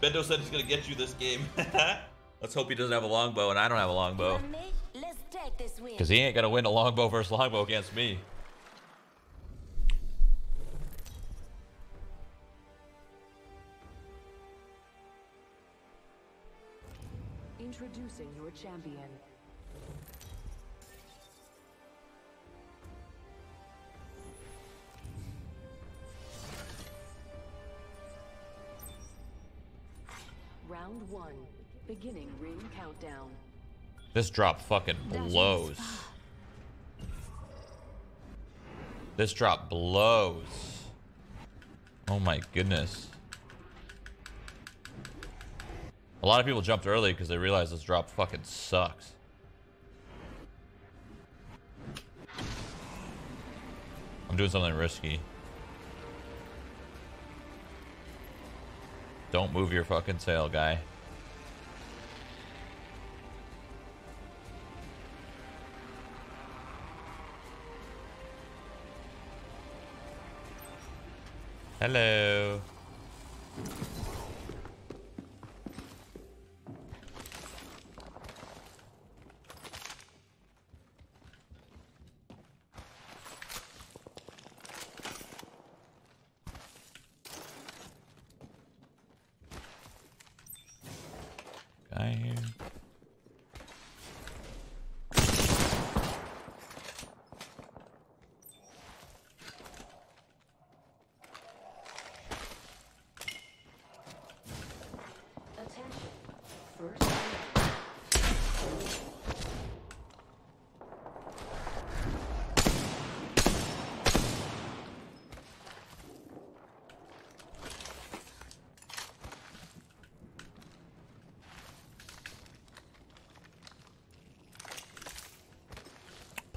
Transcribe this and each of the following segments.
Bendo said he's gonna get you this game. Let's hope he doesn't have a longbow and I don't have a longbow. Let's take this win. Because he ain't gonna win a longbow versus longbow against me. Introducing your champion. Countdown. This drop fucking blows. This drop blows. Oh my goodness. A lot of people jumped early because they realized this drop fucking sucks. I'm doing something risky. Don't move your fucking tail, guy. Hello. Guy here. Attention. First.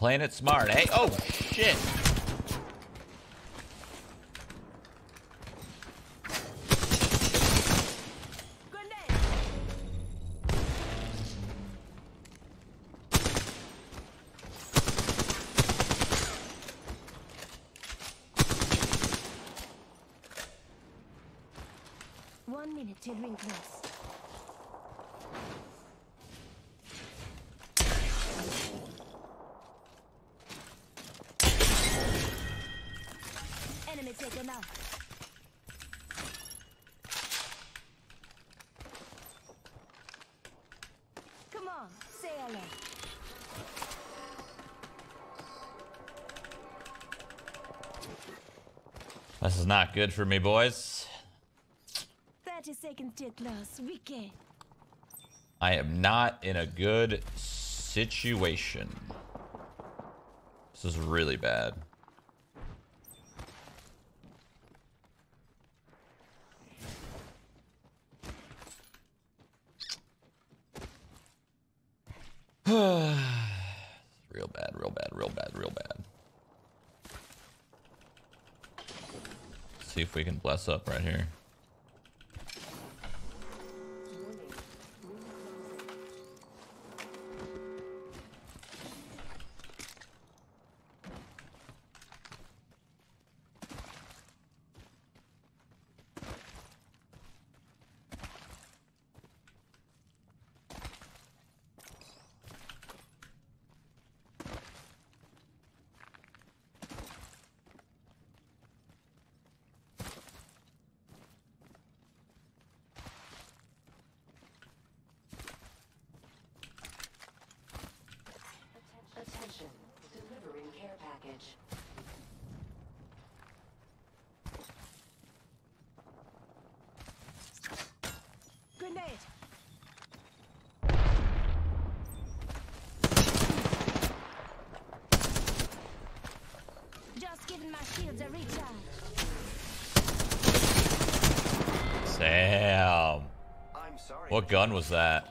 Playing it smart. Hey, oh shit. One minute till ring close. This is not good for me, boys. 30 seconds till close. Wiki. I am not in a good situation. This is really bad. real bad, real bad, real bad, real bad. See if we can bless up right here. Package. Grenade. Just giving my shields a recharge. Damn. I'm sorry. What gun was that?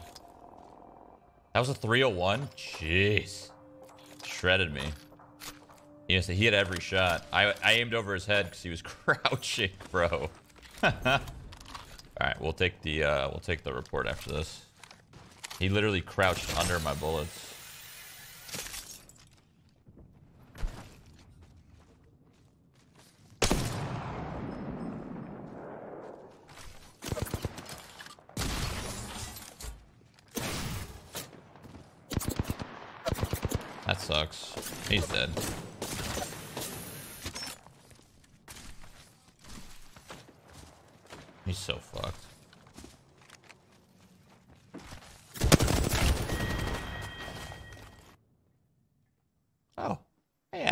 That was a 301? Jeez. Shredded me. Yes, he hit every shot. I, I aimed over his head because he was crouching, bro. All right, we'll take the uh, we'll take the report after this. He literally crouched under my bullets. That sucks. He's dead.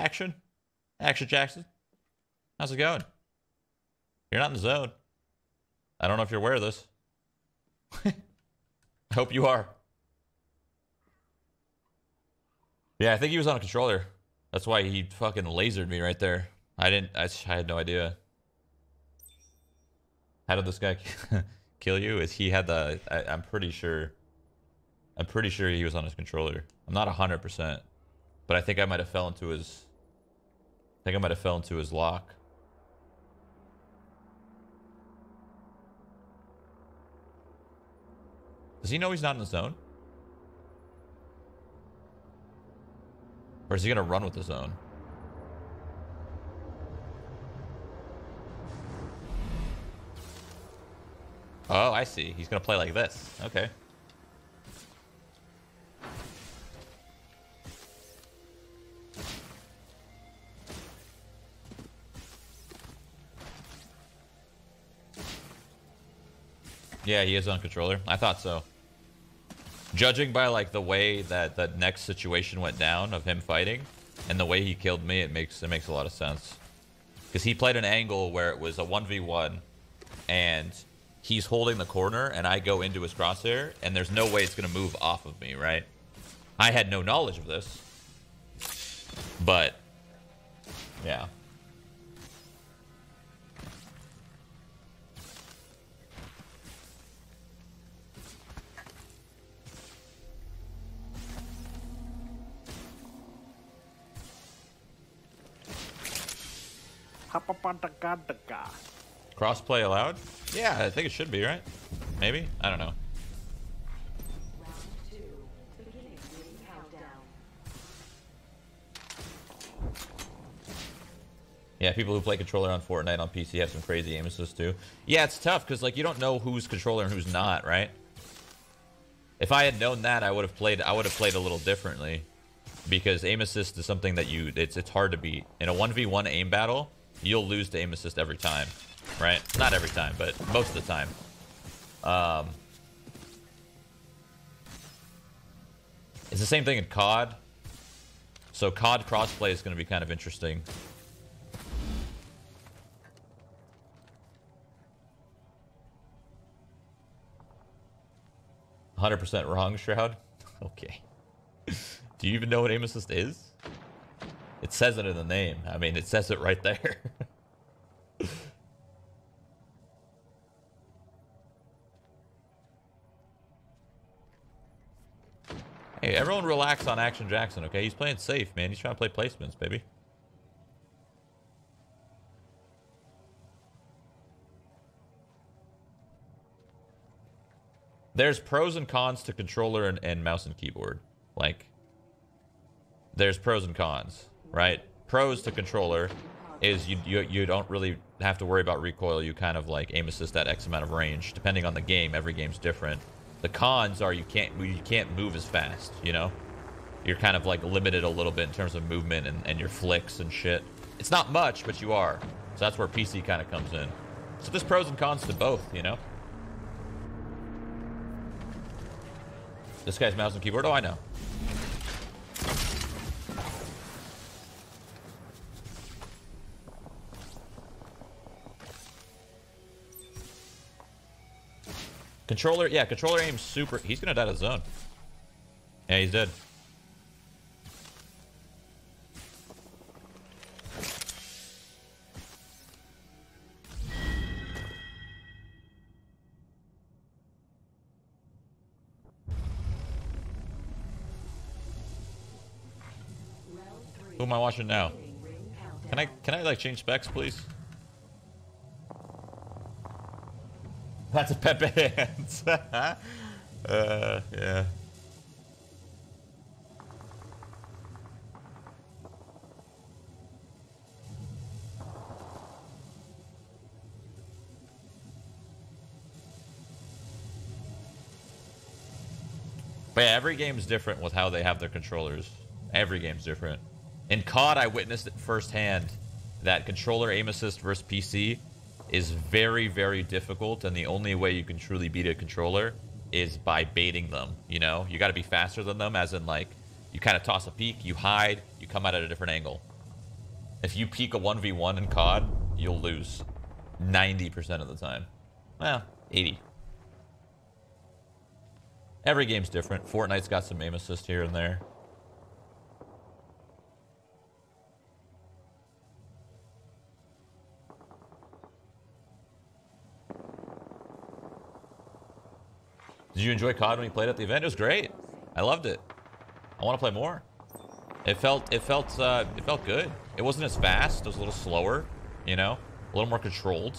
Action. Action Jackson. How's it going? You're not in the zone. I don't know if you're aware of this. I hope you are. Yeah, I think he was on a controller. That's why he fucking lasered me right there. I didn't. I, I had no idea. How did this guy kill you? Is he had the? I, I'm pretty sure. I'm pretty sure he was on his controller. I'm not hundred percent, but I think I might have fell into his. I think I might have fell into his lock. Does he know he's not in the zone? Or is he gonna run with the zone? Oh, I see. He's gonna play like this. Okay. Yeah, he is on controller. I thought so. Judging by like the way that the next situation went down of him fighting and the way he killed me, it makes it makes a lot of sense. Because he played an angle where it was a 1v1 and he's holding the corner and I go into his crosshair and there's no way it's to move off of me, right? I had no knowledge of this. But yeah. Crossplay allowed? Yeah, I think it should be, right? Maybe? I don't know. Round two. Beginning ring countdown. Yeah, people who play controller on Fortnite on PC have some crazy aim assist too. Yeah, it's tough because like you don't know who's controller and who's not, right? If I had known that, I would have played. I would have played a little differently, because aim assist is something that you. It's it's hard to beat in a one v one aim battle. You'll lose to aim assist every time, right? Not every time, but most of the time. Um, it's the same thing in COD. So COD crossplay is going to be kind of interesting. Hundred percent wrong, Shroud. Okay. Do you even know what aim assist is? It says it in the name. I mean, it says it right there. hey, everyone relax on Action Jackson, okay? He's playing safe, man. He's trying to play placements, baby. There's pros and cons to controller and, and mouse and keyboard. Like, there's pros and cons, right? Pros to controller is you, you you don't really have to worry about recoil. You kind of like aim assist at X amount of range, depending on the game. Every game's different. The cons are you can't you can't move as fast. You know, you're kind of like limited a little bit in terms of movement and, and your flicks and shit. It's not much, but you are. So that's where PC kind of comes in. So there's pros and cons to both. You know. This guy's mouse and keyboard. Oh, I know. Controller, yeah, controller aim super. He's gonna die to zone. Yeah, he's dead. Who am I watching now? Can I can I like change specs, please? That's a Pepe Hands. uh, yeah. But yeah, every game is different with how they have their controllers. Every game's different. In COD, I witnessed it firsthand that controller aim assist versus PC is very, very difficult, and the only way you can truly beat a controller is by baiting them. You know, you got to be faster than them, as in like you kind of toss a peek, you hide, you come out at a different angle. If you peek a 1v1 in COD, you'll lose 90% of the time. Well, 80. Every game's different. Fortnite's got some aim assist here and there. Did you enjoy COD when you played at the event? It was great. I loved it. I want to play more. It felt it felt uh, it felt good. It wasn't as fast. It was a little slower, you know, a little more controlled.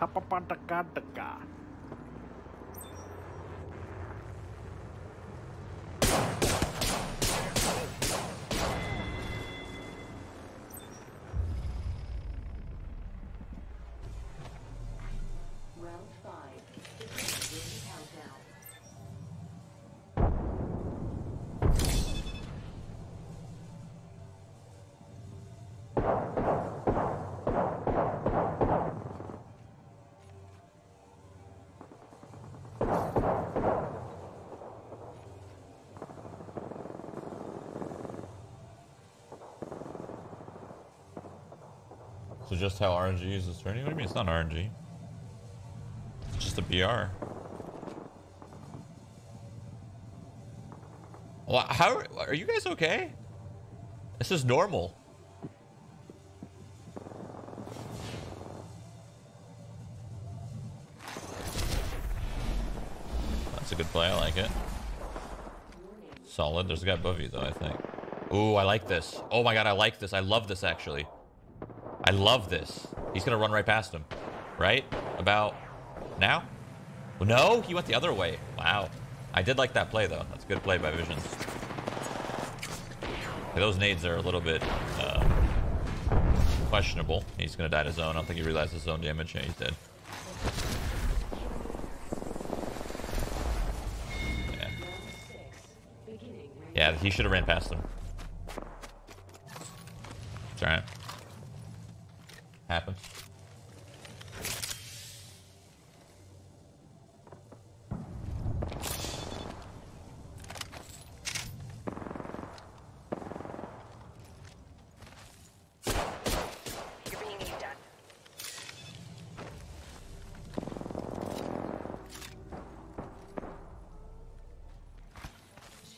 Hapa panteka deka. So just how RNG is this turning? What do you mean? It's not RNG. It's just a BR. Well, how are you guys okay? This is normal. That's a good play. I like it. Solid. There's a guy above you though. I think. Ooh, I like this. Oh my god, I like this. I love this actually. I love this. He's gonna run right past him. Right? About now? No, he went the other way. Wow. I did like that play though. That's a good play by Visions. Those nades are a little bit uh, questionable. He's gonna die to zone. I don't think he realized his zone damage. Yeah, he's dead. Yeah. Round six. Beginning ring Yeah, he should have ran past him. It's alright. Happens. You're being used up.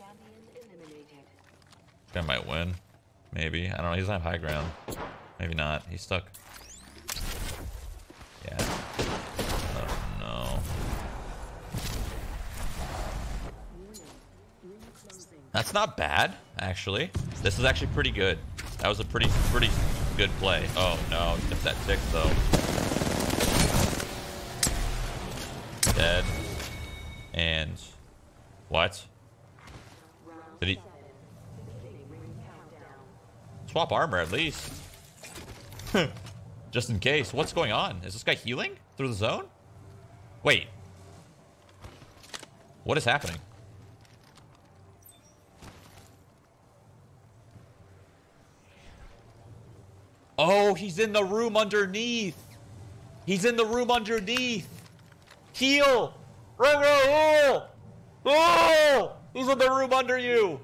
champion eliminated. Guy might win. Maybe. I don't know. He doesn't have high ground. Maybe not. He's stuck. Yeah. Oh, no. That's not bad, actually. This is actually pretty good. That was a pretty, pretty good play. Oh, no. Took that tick, though. Dead. And... What? Did he swap armor at least? Just in case. What's going on? Is this guy healing through the zone? Wait. What is happening? Oh, he's in the room underneath. He's in the room underneath. Heal! Oh! He's in the room under you.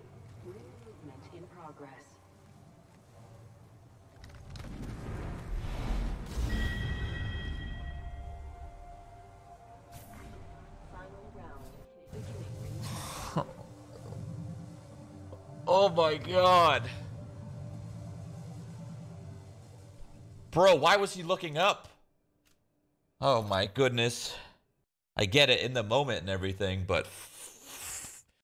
Oh my god. Bro, why was he looking up? Oh my goodness. I get it in the moment and everything, but